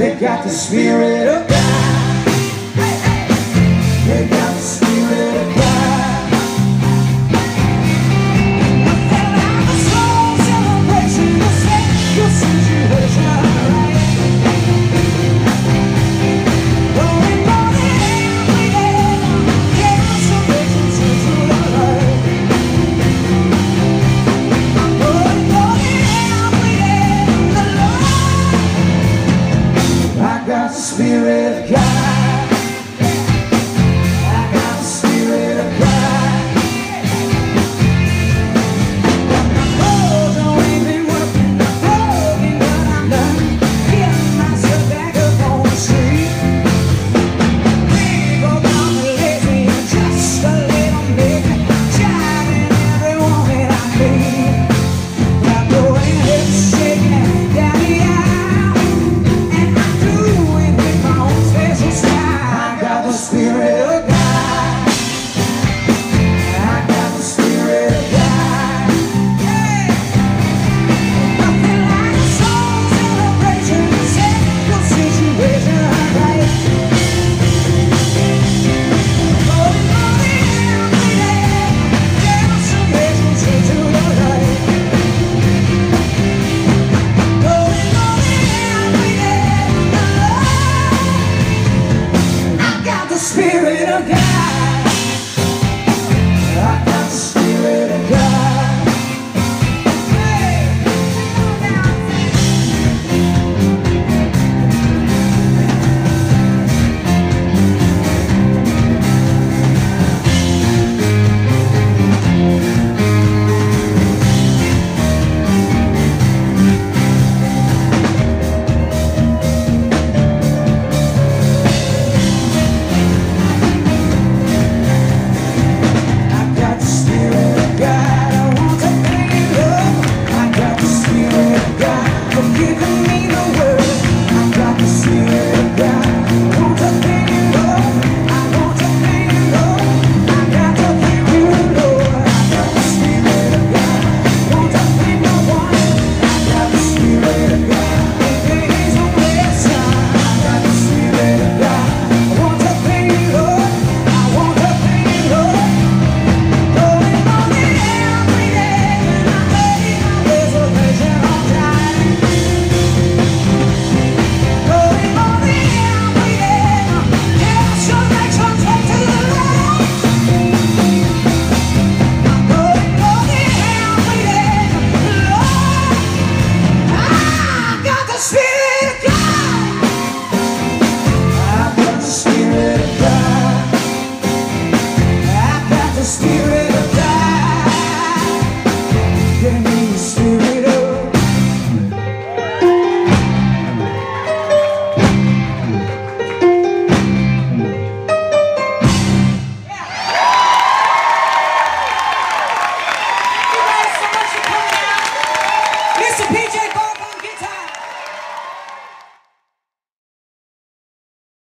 they got the spirit of spirit of God. it